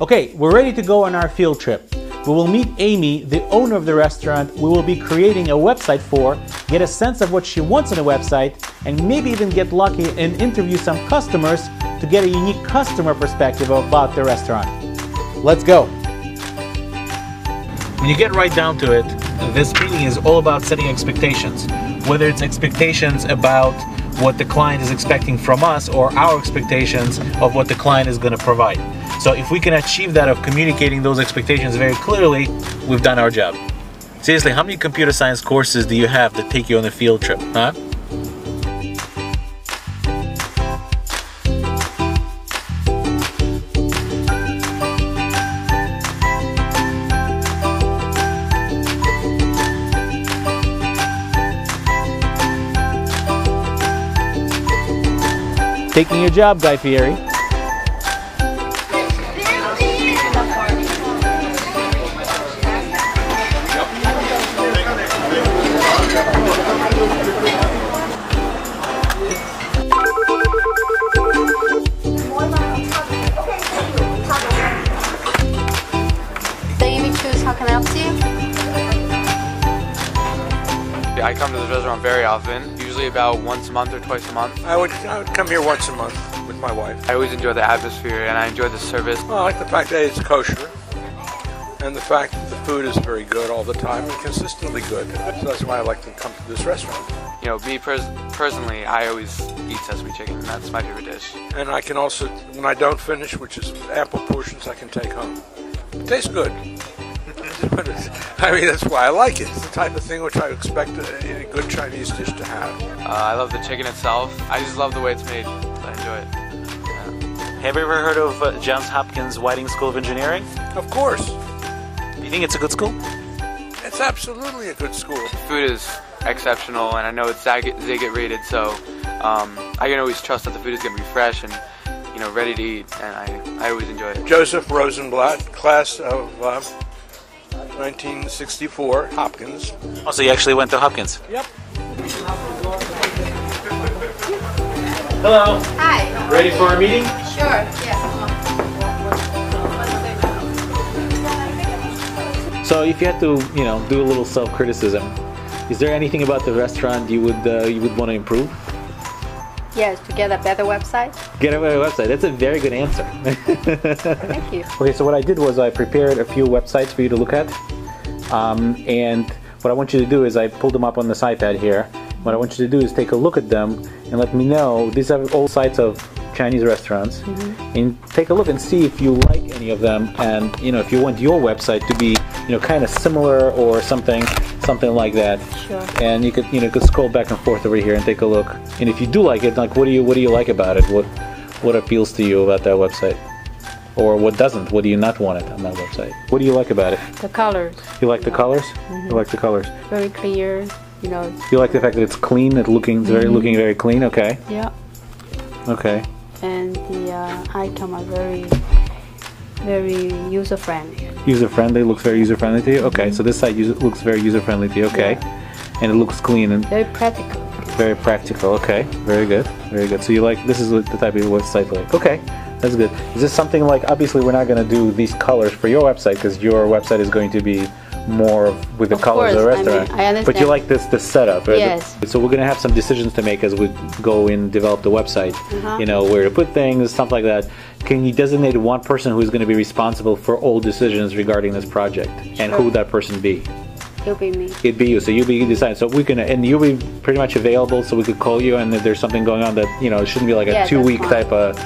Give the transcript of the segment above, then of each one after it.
Okay, we're ready to go on our field trip. We will meet Amy, the owner of the restaurant, we will be creating a website for, get a sense of what she wants on a website, and maybe even get lucky and interview some customers to get a unique customer perspective about the restaurant. Let's go. When you get right down to it, this meeting is all about setting expectations. Whether it's expectations about what the client is expecting from us or our expectations of what the client is going to provide. So if we can achieve that of communicating those expectations very clearly, we've done our job. Seriously, how many computer science courses do you have that take you on a field trip, huh? Taking your job, Guy Fieri. I come to this restaurant very often, usually about once a month or twice a month. I would, I would come here once a month with my wife. I always enjoy the atmosphere and I enjoy the service. Well, I like the fact that it's kosher and the fact that the food is very good all the time and consistently good. So that's why I like to come to this restaurant. You know, me pers- personally, I always eat sesame chicken, and that's my favorite dish. And I can also, when I don't finish, which is ample portions, I can take home. It tastes good. But it's- I mean, that's why I like it. It's the type of thing which I expect a, a good Chinese dish to have. Uh, I love the chicken itself. I just love the way it's made. I enjoy it. Have you ever heard of uh, Johns Hopkins Whiting School of Engineering? Of course, Do you think it's a good school? it's absolutely a good school. Food is exceptional, and I know it's Zagat, Zagat rated, so um, I can always trust that the food is going to be fresh and you know ready to eat, and I, I always enjoy it. Joseph Rosenblatt, class of uh, 1964, Hopkins. Oh, so you actually went to Hopkins? Yep. Hello. Hi. Ready for our meeting? Sure, yes. So, if you had to, you know, do a little self-criticism, is there anything about the restaurant you would uh, you would want to improve? Yes, to get a better website. Get a better website. That's a very good answer. Thank you. Okay, so what I did was I prepared a few websites for you to look at, um, and what I want you to do is I pulled them up on this iPad here. What I want you to do is take a look at them and let me know. These are all sites of Chinese restaurants, and take a look and see if you like any of them, and you know if you want your website to be you know kind of similar or something, something like that. Sure. And you could you know could scroll back and forth over here and take a look. And if you do like it, like what do you what do you like about it? What what appeals to you about that website? or what doesn't? What do you not want it on that website? What do you like about it? The colors, You like the colors? You like the colors. very clear, you know. You like the fact that it's clean. It looking it's very looking very clean. Okay. Yeah. Okay. And the uh, item are very, very user friendly. User friendly. Looks very user friendly to you. Okay. So this site user, looks very user friendly to you. Okay. And it looks clean and Very practical. very practical. Okay. Very good. Very good. So you like this is what the type of website you like. Okay. That's good. Is this something like obviously we're not going to do these colors for your website because your website is going to be more with the Of colors of the course, I mean, restaurant. I But you like this this setup, right? Yes. So we're going to have some decisions to make as we go and develop the website. Uh-huh. You know where to put things, stuff like that. Can you designate one person who is going to be responsible for all decisions regarding this project, and who would that person be? It'll be me. It'd be you. So you'll be deciding. So we can, and you'll be pretty much available, so we could call you, and if there's something going on that you know, it shouldn't be like a Yeah, two-week fine. type of,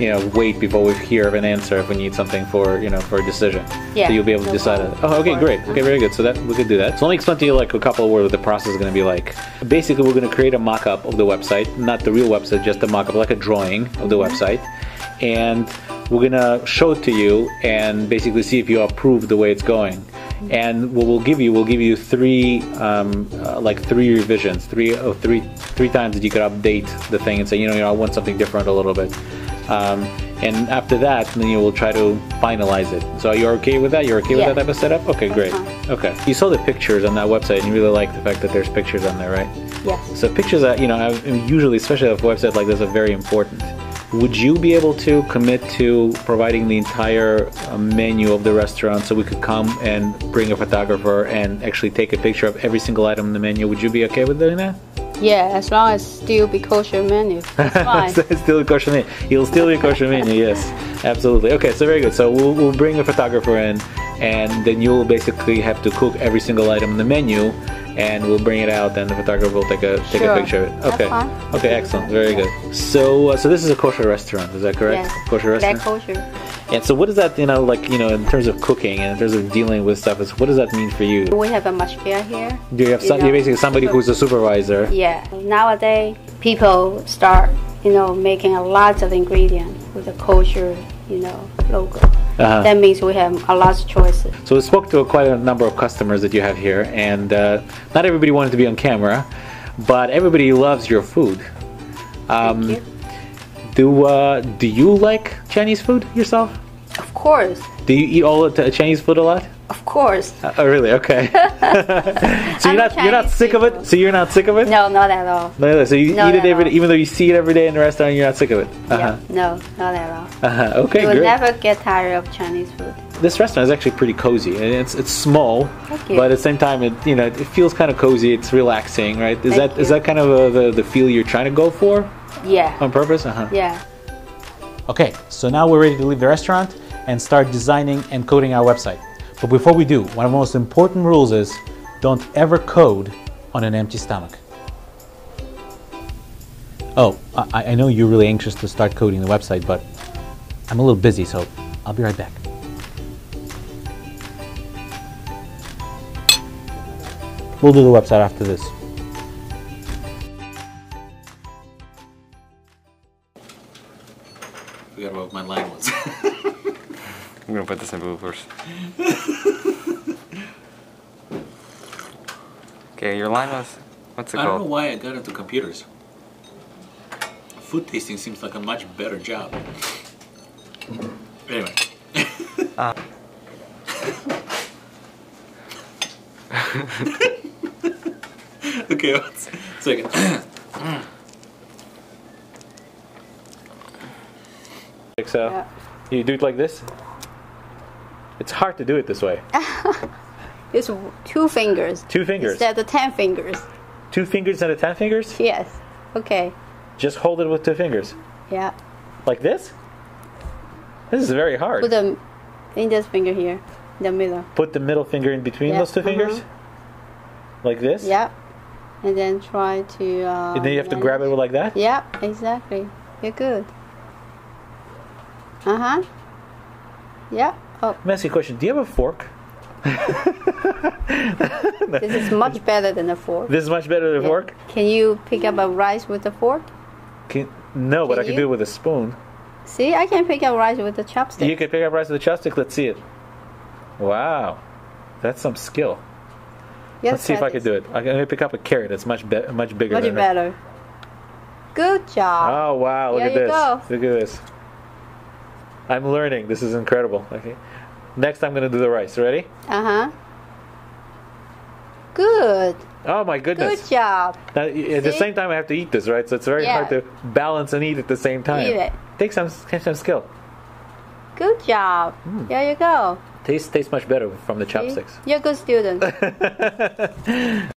you know, wait before we hear of an answer if we need something for, you know, for a decision. Yeah, So you'll be able to decide. It. Oh, okay, great. Okay, very good. So that we could do that. So let me explain to you like a couple of words what the process is going to be like. Basically, we're going to create a mock-up of the website, not the real website, just a mock-up, like a drawing of the Mm-hmm. website, and we're going to show it to you and basically see if you approve the way it's going. And what we'll give you, we'll give you three, um, uh, like three revisions, three oh, three three times that you could update the thing and say, you know, you know, I want something different a little bit. Um, and after that, then you will try to finalize it. So you're okay with that? You're okay Yeah. with that type of setup? Okay, great. fine. Okay. You saw the pictures on that website, and you really like the fact that there's pictures on there, right? Yes. So pictures that you know, I usually, especially of a website like this, are very important would you be able to commit to providing the entire uh, menu of the restaurant so we could come and bring a photographer and actually take a picture of every single item in the menu? Would you be okay with doing that? Yeah, as long as still be kosher menu. That's fine. still kosher menu. You'll still be kosher menu. Yes, absolutely. Okay, so very good. So we'll, we'll bring a photographer in, and then you'll basically have to cook every single item in the menu, and we'll bring it out. And the photographer will take a take a picture of it. Okay. Okay. Excellent. Very good. So uh, so this is a kosher restaurant. Is that correct? yes. Kosher restaurant. kosher. And so what does that you know like you know in terms of cooking and in terms of dealing with stuff? Is what does that mean for you? We have a mashgiach here. Do you have You some, know, you're basically somebody who's a supervisor. Yeah. Nowadays, people start, you know, making a lot of ingredients with a kosher, you know, logo. Uh-huh. That means we have a lot of choices. So we spoke to quite a number of customers that you have here, and uh, not everybody wanted to be on camera, but everybody loves your food. Um, Thank you. Do uh, do you like Chinese food yourself? Of course. Do you eat all the Chinese food a lot? Of course. Uh, oh, really? Okay. so you're not you're not Chinese sick of it. So you're not sick of it? No, not at all. No, no, So you Not eat it at every all. even though you see it every day in the restaurant, you're not sick of it. Uh Yeah. No, not at all. Uh huh. Okay, You will great. never get tired of Chinese food. this restaurant is actually pretty cozy. and It's it's small, but at the same time, it you know it feels kind of cozy. It's relaxing, right? Is Thank that is you. that kind of uh the the feel you're trying to go for Yeah. on purpose? Uh huh. Yeah. Okay, so now we're ready to leave the restaurant and start designing and coding our website. But before we do, one of the most important rules is don't ever code on an empty stomach. Oh, I, I know you're really anxious to start coding the website, but I'm a little busy, so I'll be right back. We'll do the website after this. This in bloopers. okay, your line was. What's it I don't know why I got into computers. Food tasting seems like a much better job. Anyway. Ah. okay, one second. so, Yeah. you do it like this? It's hard to do it this way. It's two fingers. Two fingers. Instead of ten fingers. Two fingers and a ten fingers? Yes. Okay. Just hold it with two fingers. Yeah. Like this? This is very hard. Put the index finger here, in the middle. Put the middle finger in between Yeah, those 2 fingers? uh-huh. Like this? Yeah. And then try to. Uh, And then you have to grab it like that? Yeah, exactly. You're good. Uh huh. Yeah. Oh, Let me ask you a question. Do you have a fork? this is much better than a fork. This is much better than a Yeah. fork? Can you pick up a rice with a fork? Can, no, but Can I can you? do it with a spoon. See, I can pick up rice with a chopstick. You can pick up rice with a chopstick. Let's see it. Wow. That's some skill. Yes, Let's see if I can do it. I'm to pick up a carrot. It's much be- much bigger Much better. Good job. Oh, wow. Look There at you this. go. Look at this. I'm learning. This is incredible. Okay. Next, I'm going to do the rice. Ready? Uh huh. Good. Oh, my goodness. Good job. Now, at the same time, I have to eat this, right? So it's very Yeah. hard to balance and eat at the same time. Eat it. Take some, take some skill. Good job. Hmm. There you go. Tastes tastes much better from the See? chopsticks. You're a good student.